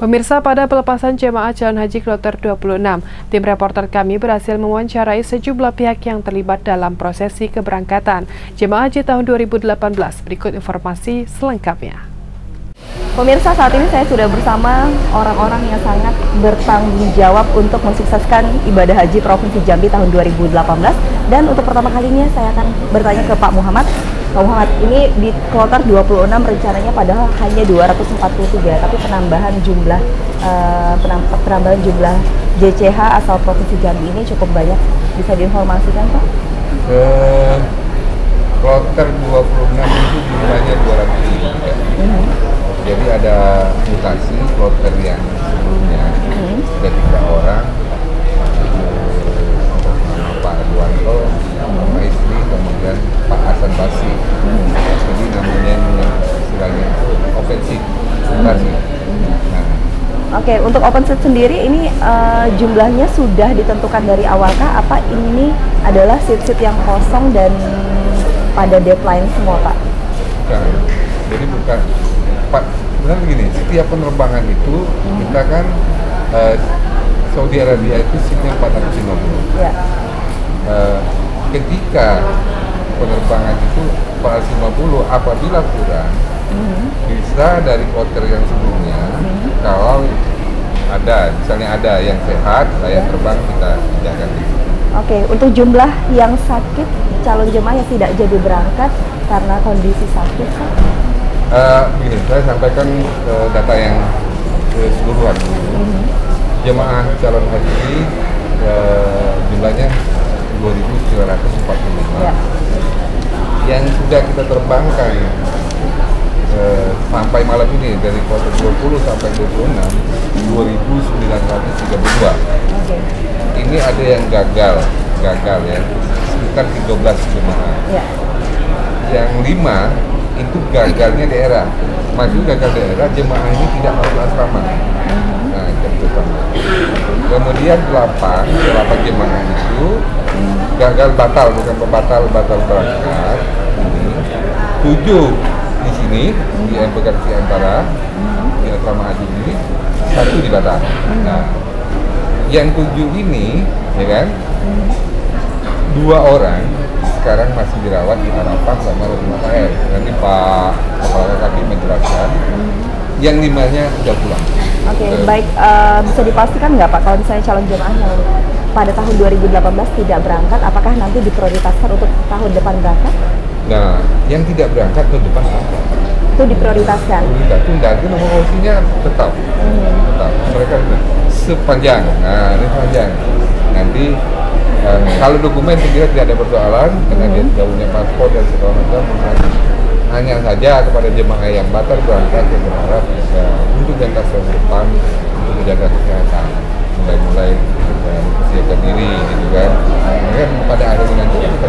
Pemirsa pada pelepasan jemaah calon haji kloter 26, tim reporter kami berhasil mewawancarai sejumlah pihak yang terlibat dalam prosesi keberangkatan jemaah haji tahun 2018. Berikut informasi selengkapnya. Pemirsa saat ini saya sudah bersama orang-orang yang sangat bertanggung jawab untuk mensukseskan ibadah haji Provinsi Jambi tahun 2018 dan untuk pertama kalinya saya akan bertanya ke Pak Muhammad Muhammad, ini di kloter 26 rencananya padahal hanya 243, tapi penambahan jumlah uh, penambahan jumlah JCH asal Provinsi Jambi ini cukup banyak. Bisa diinformasikan Pak? Uh, kloter 26 itu jumlahnya 203. Mm -hmm. Jadi ada mutasi kloter yang sebelumnya mm -hmm. ada tiga orang Pak Arwanto, Pak Istri, kemudian Oke, okay, untuk open seat sendiri ini uh, jumlahnya sudah ditentukan dari awalkah? Apa ini adalah seat-seat yang kosong dan pada deadline semua, Pak? Bukan. Jadi bukan. Pak, benar begini, setiap penerbangan itu hmm. kita kan uh, Saudi Arabia itu seatnya 450. Ya. Uh, ketika penerbangan itu 450 apabila kurang mm-hmm. bisa dari kloter yang sebelumnya mm-hmm. kalau ada misalnya ada yang sehat layak terbang kita jaga Oke, okay. untuk jumlah yang sakit calon jemaah yang tidak jadi berangkat karena kondisi sakit kan? Uh, begini, saya sampaikan uh, data yang keseluruhan. Mm-hmm. Jemaah calon haji uh, jumlahnya 2.945. Ya yang sudah kita terbangkan eh, sampai malam ini dari kuartal 20 sampai 26 932 okay. ini ada yang gagal gagal ya. Sekitar 13 jemaah. Yeah. yang lima itu gagalnya daerah. Maju gagal daerah jemaah ini tidak masuk asrama. Hmm. Nah itu pertama. Kemudian 8 8 jemaah itu gagal batal bukan pembatal batal berangkat. Tujuh. 7 ini di embarkasi Antara di asrama haji ini satu di Batam. Nah, yang tujuh ini ya kan dua orang sekarang masih dirawat di Arafah sama rumah sakit. Nanti Pak Kepala Kaki menjelaskan. Yang limanya sudah pulang. Oke, okay, baik. Uh, bisa dipastikan nggak Pak kalau misalnya calon jemaahnya pada tahun 2018 tidak berangkat, apakah nanti diprioritaskan untuk tahun depan berangkat? Nah, yang tidak berangkat tahun depan berangkat. Itu diprioritaskan. Tidak, tunda itu nomor polisinya tetap, hmm. tetap. Mereka sepanjang, nah ini sepanjang. Nanti uh, kalau dokumen saya tidak ada persoalan hmm. karena dia sudah punya paspor dan segala macam. Hanya saja kepada jemaah yang batal berangkat yang berharap ya, untuk jangka depan untuk menjaga kesehatan mulai-mulai mempersiapkan diri gitu kan. Nah, pada akhirnya nanti kita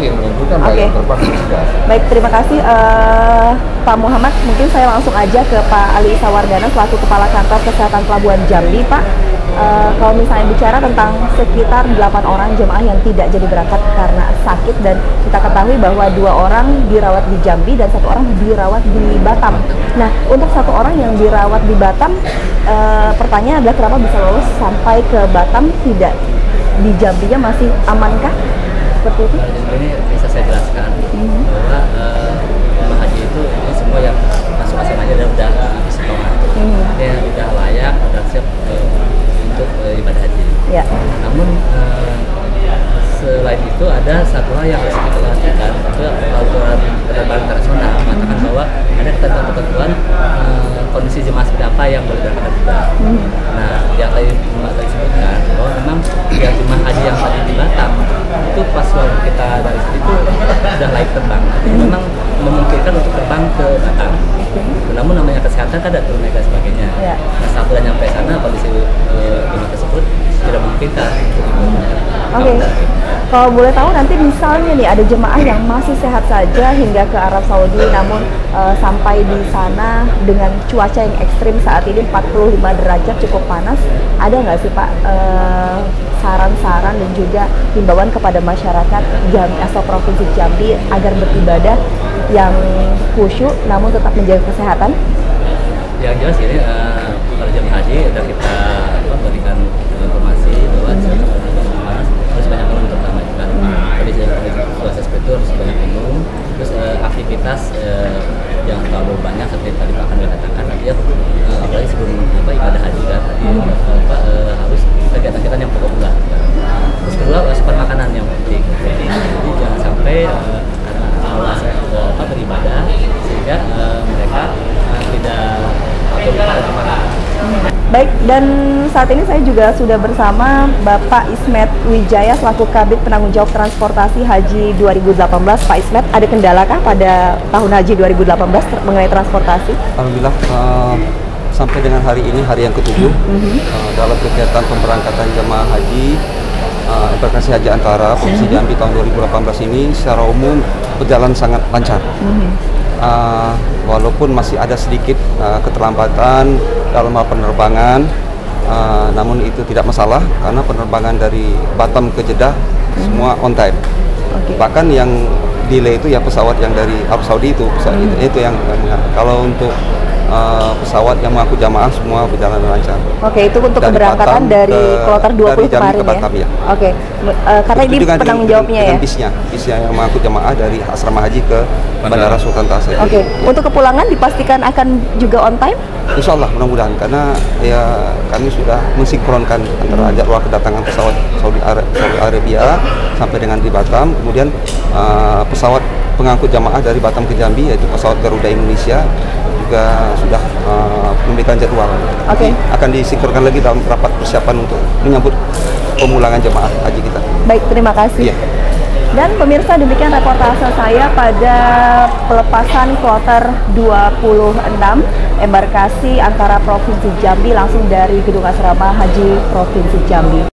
tetapi yang menentukan okay. layak terbang tidak. Baik, terima kasih uh, Pak Muhammad. Mungkin saya langsung aja ke Pak Ali Sawardana selaku Kepala Kantor Kesehatan Pelabuhan Jambi, Pak. Uh, kalau misalnya bicara tentang sekitar 8 orang jemaah yang tidak jadi berangkat karena sakit dan kita ketahui bahwa dua orang dirawat di Jambi dan satu orang dirawat di Batam. Nah, untuk satu orang yang dirawat di Batam, uh, pertanyaan adalah kenapa bisa lolos sampai ke Batam tidak di Jambinya masih amankah? Seperti itu? Ini bisa saya jelaskan hmm. bahwa uh, haji itu ini semua yang masuk asrama dan udah istiqomah. Hmm. Ya, udah layak, udah siap uh, untuk uh, ibadah haji. Ya. Namun uh, selain itu ada satu hal yang harus kita perhatikan itu aturan penerbangan internasional mengatakan hmm. bahwa ada ketentuan-ketentuan uh, kondisi jemaah seperti apa yang boleh berangkat dan tidak. Hmm. Kan ada dan sebagainya. Ya. Nah, saat sudah nyampe sana kondisi uh, tersebut tidak memungkinkan Oke. Okay. Kalau boleh tahu nanti misalnya nih ada jemaah yang masih sehat saja hingga ke Arab Saudi namun uh, sampai di sana dengan cuaca yang ekstrim saat ini 45 derajat cukup panas. Ada nggak sih Pak uh, saran-saran dan juga himbauan kepada masyarakat Jambi asal Provinsi Jambi agar beribadah yang khusyuk namun tetap menjaga kesehatan? Yang jelas ini uh, para jemaah haji sudah kita apa, berikan informasi bahwa uh, harus banyak minum terutama juga tadi saya proses itu harus banyak minum terus uh, aktivitas uh, jangan terlalu banyak seperti tadi Pak Kanil katakan nanti ya uh, apalagi sebelum apa ibadah haji kan tadi apa, uh, harus kegiatan-kegiatan yang pokok lah terus kedua asupan makanan yang penting. Jadi jangan sampai uh, karena awal uh, apa beribadah sehingga uh, mereka uh, tidak Baik, dan saat ini saya juga sudah bersama Bapak Ismet Wijaya selaku Kabit Penanggung Jawab Transportasi Haji 2018. Pak Ismet, ada kendalakah pada tahun Haji 2018 ter- mengenai transportasi? Alhamdulillah uh, sampai dengan hari ini hari yang ketujuh uh, dalam kegiatan pemberangkatan jemaah haji uh, embarkasi haji antara Provinsi Jambi tahun 2018 ini secara umum berjalan sangat lancar. Uh, walaupun masih ada sedikit uh, keterlambatan dalam hal penerbangan, uh, namun itu tidak masalah karena penerbangan dari Batam ke Jeddah semua on time. Oke. Bahkan yang delay itu ya pesawat yang dari Arab Saudi itu, pesawat itu, itu yang yang- kalau untuk uh, pesawat yang mengaku jamaah semua berjalan lancar. Oke, itu untuk Dari keberangkatan Batam dari ke- kloter 20 dari Jambi kemarin ke Batam, ya. Oke, M- eh, karena ini penanggung jawabnya dengan ya. bisnya, bisnya yang mengaku jamaah dari asrama haji ke Bandara Sultan Tasir. Oke, Ya. untuk kepulangan dipastikan akan juga on time? Insya Allah mudah-mudahan karena ya kami sudah mensinkronkan antara jadwal kedatangan pesawat Saudi, Ara- Saudi Arabia sampai dengan di Batam, kemudian uh, pesawat pengangkut jamaah dari Batam ke Jambi yaitu pesawat Garuda Indonesia juga sudah uh, memberikan jadwal. Oke. Nanti Akan disinkronkan lagi dalam rapat persiapan untuk menyambut pemulangan jemaah haji kita. Baik, terima kasih. Iya. Dan pemirsa demikian reportase saya pada pelepasan kloter 26 embarkasi antara Provinsi Jambi langsung dari Gedung Asrama Haji Provinsi Jambi.